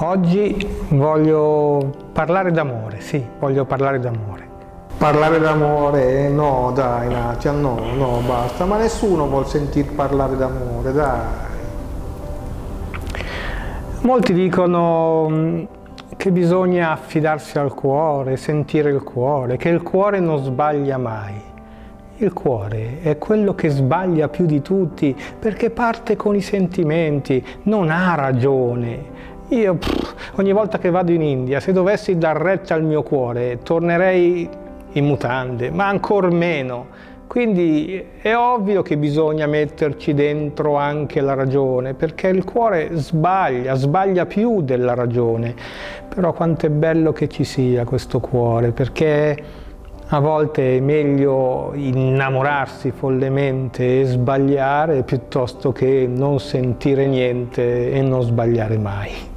Oggi voglio parlare d'amore, sì, voglio parlare d'amore. Parlare d'amore? No, dai Natia, no, no, basta. Ma nessuno vuol sentir parlare d'amore, dai. Molti dicono mm, che bisogna affidarsi al cuore, sentire il cuore, che il cuore non sbaglia mai. Il cuore è quello che sbaglia più di tutti perché parte con i sentimenti, non ha ragione. Io pff, ogni volta che vado in India, se dovessi dar retta al mio cuore, tornerei in mutande, ma ancor meno. Quindi è ovvio che bisogna metterci dentro anche la ragione, perché il cuore sbaglia, sbaglia più della ragione. Però quanto è bello che ci sia questo cuore, perché a volte è meglio innamorarsi follemente e sbagliare piuttosto che non sentire niente e non sbagliare mai.